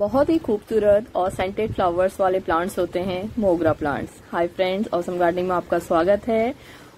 बहुत ही खूबसूरत और सेंटेड फ्लावर्स वाले प्लांट्स होते हैं, मोगरा plants hi friends awesome gardening में आपका स्वागत है।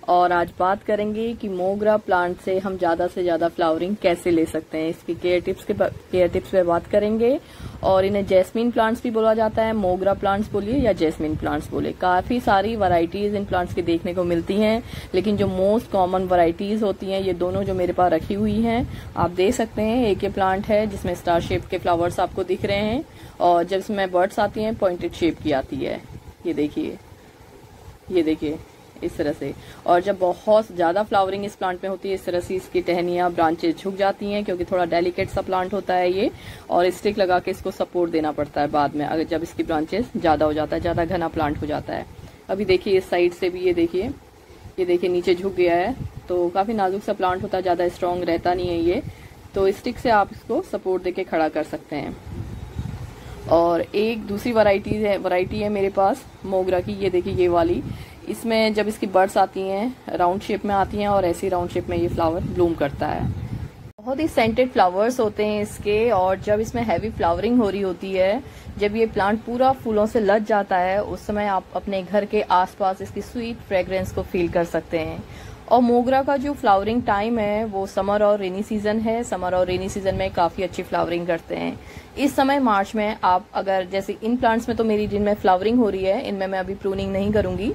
और आज बात करेंगे कि मोगरा प्लांट से हम ज़्यादा से ज़्यादा फ्लावरिंग कैसे ले सकते हैं। इसकी केयर टिप्स के केयर टिप्स पे बात करेंगे और इन्हें जैस्मिन प्लांट्स भी बोला जाता है। मोगरा प्लांट्स बोलिए या जैस्मिन प्लांट्स बोले काफ़ी सारी वैरायटीज इन प्लांट्स की देखने को मिलती हैं, लेकिन जो मोस्ट कॉमन वराइटीज़ होती हैं, ये दोनों जो मेरे पास रखी हुई हैं, आप देख सकते हैं। एक ये प्लांट है जिसमें स्टार शेप के फ्लावर्स आपको दिख रहे हैं और जब इसमें बर्ड्स आती हैं पॉइंटेड शेप की आती है। ये देखिए ये देखिए। इस तरह से। और जब बहुत ज़्यादा फ्लावरिंग इस प्लांट में होती है, इस तरह से इसकी टहनियाँ ब्रांचेज झुक जाती हैं, क्योंकि थोड़ा डेलिकेट सा प्लांट होता है ये, और स्टिक लगा के इसको सपोर्ट देना पड़ता है बाद में, अगर जब इसकी ब्रांचेस ज़्यादा हो जाता है, ज़्यादा घना प्लांट हो जाता है। अभी देखिए इस साइड से भी ये देखिए ये देखिए नीचे झुक गया है तो काफ़ी नाजुक सा प्लांट होता है, ज़्यादा स्ट्रांग रहता नहीं है ये तो स्टिक से आप इसको सपोर्ट देके खड़ा कर सकते हैं। और एक दूसरी वैरायटी है वैरायटी है मेरे पास, मोगरा की, ये देखिए ये वाली। इसमें जब इसकी बर्ड्स आती हैं राउंड शेप में आती हैं और ऐसी राउंड शेप में ये फ्लावर ब्लूम करता है। बहुत ही सेंटेड फ्लावर्स होते हैं इसके और जब इसमें हैवी फ्लावरिंग हो रही होती है, जब ये प्लांट पूरा फूलों से लद जाता है, उस समय आप अपने घर के आसपास इसकी स्वीट फ्रेग्रेंस को फील कर सकते हैं। और मोगरा का जो फ्लावरिंग टाइम है, वो समर और रेनी सीज़न है। समर और रेनी सीज़न में काफ़ी अच्छी फ्लावरिंग करते हैं। इस समय मार्च में आप अगर, जैसे इन प्लांट्स में तो मेरी जिनमें फ्लावरिंग हो रही है, इनमें मैं अभी प्रूनिंग नहीं करूँगी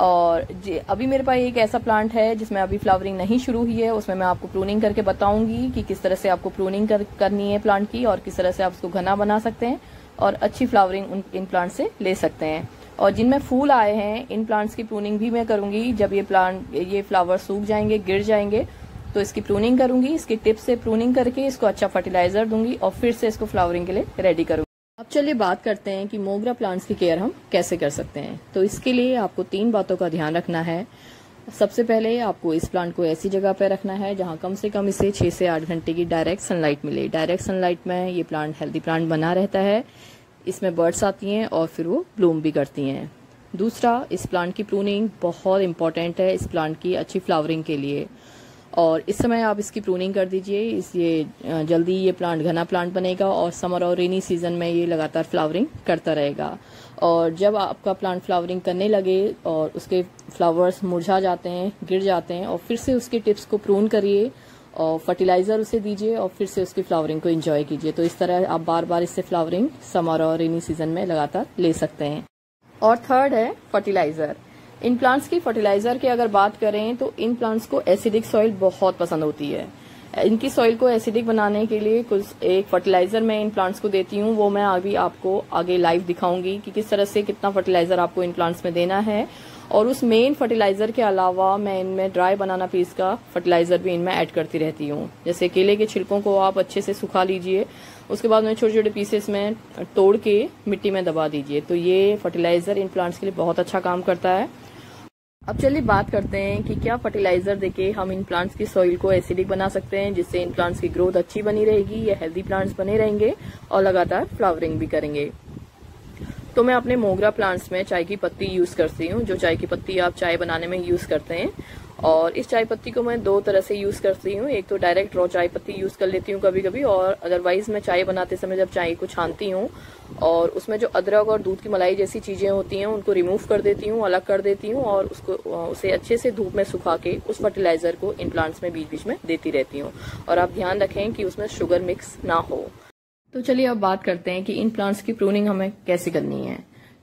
और अभी मेरे पास एक ऐसा प्लांट है जिसमें अभी फ्लावरिंग नहीं शुरू हुई है उसमें मैं आपको प्रूनिंग करके बताऊँगी कि किस तरह से आपको प्रूनिंग कर, करनी है प्लांट की और किस तरह से आप उसको घना बना सकते हैं और अच्छी फ्लावरिंग उन इन प्लांट से ले सकते हैं। और जिनमें फूल आए हैं इन प्लांट्स की प्रूनिंग भी मैं करूँगी। जब ये प्लांट ये फ्लावर सूख जाएँगे गिर जाएँगे तो इसकी प्रूनिंग करूँगी इसकी टिप से प्रूनिंग करके इसको अच्छा फर्टिलाइज़र दूँगी और फिर से इसको फ्लावरिंग के लिए रेडी करूँगी। अब चलिए बात करते हैं कि मोगरा प्लांट्स की केयर हम कैसे कर सकते हैं। तो इसके लिए आपको तीन बातों का ध्यान रखना है। सबसे पहले आपको इस प्लांट को ऐसी जगह पर रखना है जहाँ कम से कम इसे छह से आठ घंटे की डायरेक्ट सनलाइट मिले। डायरेक्ट सनलाइट में ये प्लांट हेल्दी प्लांट बना रहता है। इसमें बर्ड्स आती हैं और फिर वो ब्लूम भी करती हैं। दूसरा, इस प्लांट की प्रूनिंग बहुत इंपॉर्टेंट है इस प्लांट की अच्छी फ्लावरिंग के लिए। और इस समय आप इसकी प्रूनिंग कर दीजिए। इस ये जल्दी ये प्लांट घना प्लांट बनेगा और समर और रेनी सीज़न में ये लगातार फ्लावरिंग करता रहेगा। और जब आपका प्लांट फ्लावरिंग करने लगे और उसके फ्लावर्स मुरझा जाते हैं, गिर जाते हैं और फिर से उसके टिप्स को प्रून करिए और फर्टिलाइज़र उसे दीजिए और फिर से उसकी फ्लावरिंग को इंजॉय कीजिए। तो इस तरह आप बार बार इससे फ्लावरिंग समर और रेनी सीज़न में लगातार ले सकते हैं। और थर्ड है फर्टिलाइज़र इन प्लांट्स की फर्टिलाइज़र की अगर बात करें तो इन प्लांट्स को एसिडिक सॉइल बहुत पसंद होती है। इनकी सॉइल को एसिडिक बनाने के लिए कुछ एक फर्टिलाइज़र मैं इन प्लांट्स को देती हूँ, वो मैं अभी आपको आगे लाइव दिखाऊँगी कि किस तरह से कितना फर्टिलाइज़र आपको इन प्लांट्स में देना है। और उस मेन फर्टिलाइज़र के अलावा मैं इनमें ड्राई बनाना पीस का फर्टिलाइज़र भी इनमें ऐड करती रहती हूँ। जैसे केले के छिलकों को आप अच्छे से सुखा लीजिए, उसके बाद में छोटे छोटे पीसेस में तोड़ के मिट्टी में दबा दीजिए। तो ये फर्टिलाइज़र इन प्लांट्स के लिए बहुत अच्छा काम करता है। अब चलिए बात करते हैं कि क्या फर्टिलाइज़र देके हम इन प्लांट्स की सॉइल को एसिडिक बना सकते हैं, जिससे इन प्लांट्स की ग्रोथ अच्छी बनी रहेगी या हेल्दी प्लांट्स बने रहेंगे और लगातार फ्लावरिंग भी करेंगे। तो मैं अपने मोगरा प्लांट्स में चाय की पत्ती यूज़ करती हूँ, जो चाय की पत्ती आप चाय बनाने में यूज़ करते हैं। और इस चाय पत्ती को मैं दो तरह से यूज़ करती हूँ। एक तो डायरेक्ट रॉ चाय पत्ती यूज़ कर लेती हूँ कभी कभी और अदरवाइज़ मैं चाय बनाते समय जब चाय को छानती हूँ और उसमें जो अदरक और दूध की मलाई जैसी चीज़ें होती हैं, उनको रिमूव कर देती हूँ, अलग कर देती हूँ और उसको उसे अच्छे से धूप में सुखा के उस फर्टिलाइज़र को इन प्लांट्स में बीच बीच में देती रहती हूँ। और आप ध्यान रखें कि उसमें शुगर मिक्स ना हो। तो चलिए अब बात करते हैं कि इन प्लांट्स की प्रूनिंग हमें कैसे करनी है।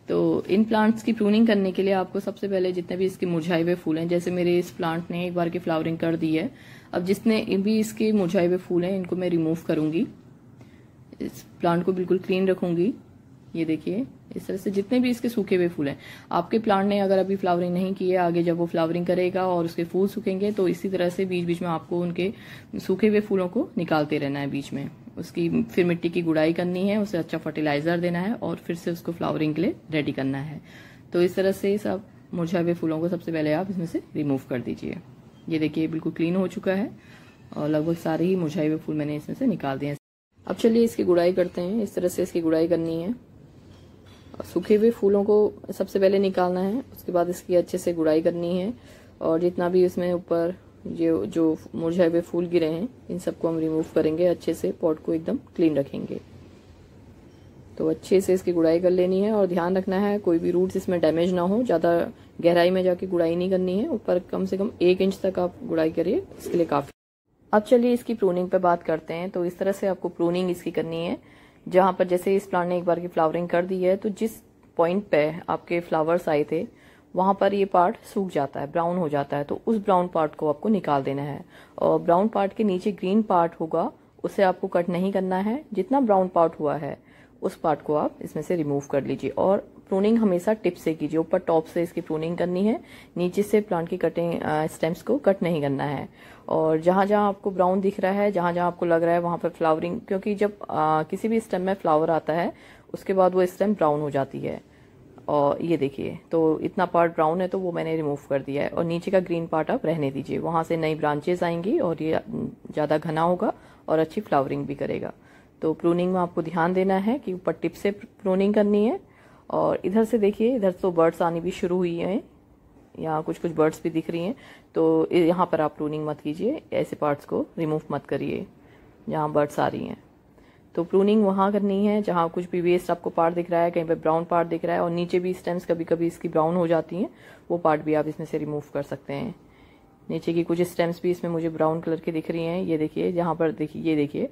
तो इन प्लांट्स की प्रूनिंग करने के लिए आपको सबसे पहले जितने भी इसके मुरझाए हुए फूल हैं, जैसे मेरे इस प्लांट ने एक बार की फ्लावरिंग कर दी है। अब जितने भी इसके मुरझाए हुए फूल हैं, इनको मैं रिमूव करूँगी। इस प्लांट को बिल्कुल क्लीन रखूँगी। ये देखिए, इस तरह से जितने भी इसके सूखे हुए फूल हैं। आपके प्लांट ने अगर अभी फ्लावरिंग नहीं की है, आगे जब वो फ्लावरिंग करेगा और उसके फूल सूखेंगे तो इसी तरह से बीच बीच में आपको उनके सूखे हुए फूलों को निकालते रहना है बीच में। उसकी, फिर मिट्टी की गुड़ाई करनी है, उसे अच्छा फर्टिलाइज़र देना है और फिर से उसको फ्लावरिंग के लिए रेडी करना है। तो इस तरह से सब मुरझाए हुए फूलों को सबसे पहले आप इसमें से रिमूव कर दीजिए। ये देखिए, बिल्कुल क्लीन हो चुका है और लगभग सारे ही मुरझाए हुए फूल मैंने इसमें से निकाल दिए अब चलिए इसकी गुड़ाई करते हैं। इस तरह से इसकी गुड़ाई करनी है। सूखे हुए फूलों को सबसे पहले निकालना है, उसके बाद इसकी अच्छे से गुड़ाई करनी है और जितना भी इसमें ऊपर जो जो मुरझाए हुए फूल गिरे हैं, इन सबको हम रिमूव करेंगे, अच्छे से पॉट को एकदम क्लीन रखेंगे। तो अच्छे से इसकी गुड़ाई कर लेनी है और ध्यान रखना है, कोई भी रूट्स इसमें डैमेज ना हो, ज़्यादा गहराई में जाके गुड़ाई नहीं करनी है, ऊपर कम से कम एक इंच तक आप गुड़ाई करिए, इसके लिए काफ़ी। अब चलिए इसकी प्रूनिंग पे बात करते हैं तो इस तरह से आपको प्रूनिंग इसकी करनी है, जहाँ पर जैसे इस प्लांट ने एक बार की फ्लावरिंग कर दी है तो जिस पॉइंट पे आपके फ्लावर्स आए थे वहाँ पर ये पार्ट सूख जाता है ब्राउन हो जाता है तो उस ब्राउन पार्ट को आपको निकाल देना है। और ब्राउन पार्ट के नीचे ग्रीन पार्ट होगा उसे आपको कट नहीं करना है। जितना ब्राउन पार्ट हुआ है उस पार्ट को आप इसमें से रिमूव कर लीजिए। और प्रूनिंग हमेशा टिप से कीजिए। ऊपर टॉप से इसकी प्रूनिंग करनी है नीचे से प्लांट की कटिंग स्टेम्स को कट नहीं करना है। और जहाँ जहाँ आपको ब्राउन दिख रहा है जहाँ जहाँ आपको लग रहा है वहाँ पर फ्लावरिंग क्योंकि जब आ, किसी भी स्टेम में फ्लावर आता है उसके बाद वो स्टेम ब्राउन हो जाती है। और ये देखिए तो इतना पार्ट ब्राउन है तो वो मैंने रिमूव कर दिया है। और नीचे का ग्रीन पार्ट आप रहने दीजिए। वहाँ से नई ब्रांचेस आएँगी और ये ज़्यादा घना होगा और अच्छी फ्लावरिंग भी करेगा। तो प्रूनिंग में आपको ध्यान देना है कि ऊपर टिप से प्रूनिंग करनी है। और इधर से देखिए, इधर तो बर्ड्स आनी भी शुरू हुई हैं। यहाँ कुछ कुछ बर्ड्स भी दिख रही हैं। तो यहाँ पर आप प्रूनिंग मत कीजिए। ऐसे पार्ट्स को रिमूव मत करिए, जहाँ बर्ड्स आ रही हैं। तो प्रूनिंग वहाँ करनी है, जहाँ कुछ भी वेस्ट आपको पार्ट दिख रहा है, कहीं पर ब्राउन पार्ट दिख रहा है और नीचे भी स्टेम्स कभी कभी इसकी ब्राउन हो जाती हैं, वो पार्ट भी आप इसमें से रिमूव कर सकते हैं। नीचे की कुछ स्टेम्स भी इसमें मुझे ब्राउन कलर की दिख रही हैं, ये देखिए, जहाँ पर देखिए, ये देखिए,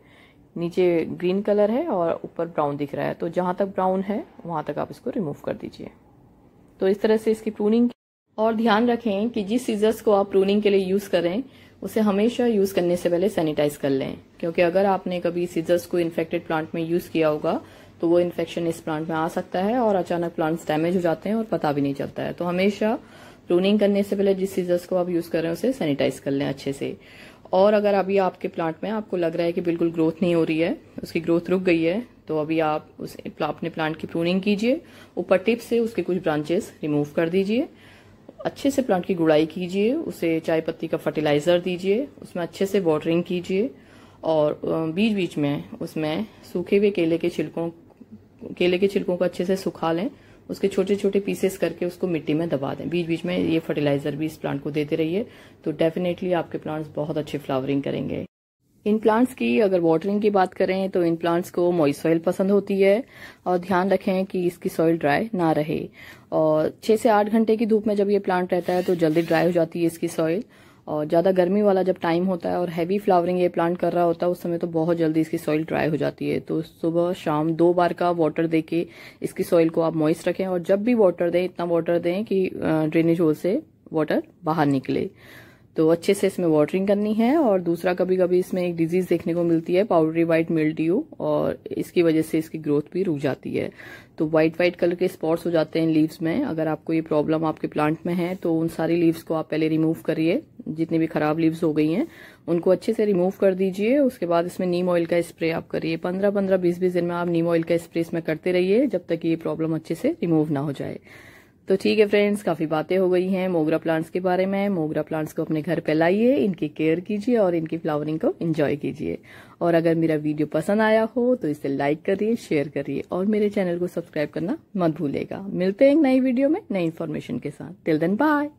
नीचे ग्रीन कलर है और ऊपर ब्राउन दिख रहा है तो जहाँ तक ब्राउन है, वहाँ तक आप इसको रिमूव कर दीजिए। तो इस तरह से इसकी प्रूनिंग और ध्यान रखें कि जिस सीजर्स को आप प्रूनिंग के लिए यूज़ करें, उसे हमेशा यूज़ करने से पहले सैनिटाइज कर लें। क्योंकि अगर आपने कभी सीजर्स को इन्फेक्टेड प्लांट में यूज़ किया होगा तो वो इन्फेक्शन इस प्लांट में आ सकता है और अचानक प्लांट्स डैमेज हो जाते हैं और पता भी नहीं चलता है। तो हमेशा प्रूनिंग करने से पहले जिस सीजर्स को आप यूज़ कर रहे हैं, उसे सैनिटाइज कर लें अच्छे से। और अगर अभी आपके प्लांट में आपको लग रहा है कि बिल्कुल ग्रोथ नहीं हो रही है, उसकी ग्रोथ रुक गई है तो अभी आप उस अपने प्लांट की प्रूनिंग कीजिए। ऊपर टिप से उसके कुछ ब्रांचेस रिमूव कर दीजिए। अच्छे से प्लांट की गुड़ाई कीजिए, उसे चाय पत्ती का फर्टिलाइज़र दीजिए, उसमें अच्छे से वाटरिंग कीजिए। और बीच बीच में उसमें सूखे हुए केले के छिलकों, केले के छिलकों को अच्छे से सुखा लें, उसके छोटे छोटे पीसेस करके उसको मिट्टी में दबा दें। बीच बीच में ये फर्टिलाइज़र भी इस प्लांट को देते रहिए तो डेफिनेटली आपके प्लांट्स बहुत अच्छे फ्लावरिंग करेंगे। इन प्लांट्स की अगर वाटरिंग की बात करें तो इन प्लांट्स को मॉइस्ट सॉइल पसंद होती है, और ध्यान रखें कि इसकी सॉइल ड्राई ना रहे। और छह से आठ घंटे की धूप में जब ये प्लांट रहता है तो जल्दी ड्राई हो जाती है इसकी सॉइल और ज़्यादा गर्मी वाला जब टाइम होता है और हैवी फ्लावरिंग ये प्लांट कर रहा होता है, उस समय तो बहुत जल्दी इसकी सॉइल ड्राई हो जाती है। तो सुबह, शाम दो बार का वाटर दे के इसकी सॉइल को आप मॉइस्ट रखें और जब भी वाटर दें, इतना वाटर दें कि ड्रेनेज होल से वाटर बाहर निकले। तो अच्छे से इसमें वाटरिंग करनी है और दूसरा कभी कभी इसमें एक डिज़ीज़ देखने को मिलती है पाउडरी व्हाइट मिल्ट्यू और इसकी वजह से इसकी ग्रोथ भी रुक जाती है। तो व्हाइट व्हाइट कलर के स्पॉट्स हो जाते हैं लीव्स में। अगर आपको ये प्रॉब्लम आपके प्लांट में है तो उन सारी लीव्स को आप पहले रिमूव करिए। जितनी भी खराब लीव्स हो गई हैं, उनको अच्छे से रिमूव कर दीजिए। उसके बाद इसमें नीम ऑयल का स्प्रे आप करिए। पंद्रह पंद्रह बीस बीस दिन में आप नीम ऑयल का स्प्रे इसमें करते रहिए, जब तक ये प्रॉब्लम अच्छे से रिमूव ना हो जाए। तो ठीक है फ्रेंड्स काफ़ी बातें हो गई हैं मोगरा प्लांट्स के बारे में। मोगरा प्लांट्स को अपने घर पे लाइए, इनकी केयर कीजिए और इनकी फ्लावरिंग को एंजॉय कीजिए। और अगर मेरा वीडियो पसंद आया हो तो इसे लाइक करिए शेयर करिए और मेरे चैनल को सब्सक्राइब करना मत भूलेगा मिलते हैं एक नई वीडियो में नई इन्फॉर्मेशन के साथ। Till then bye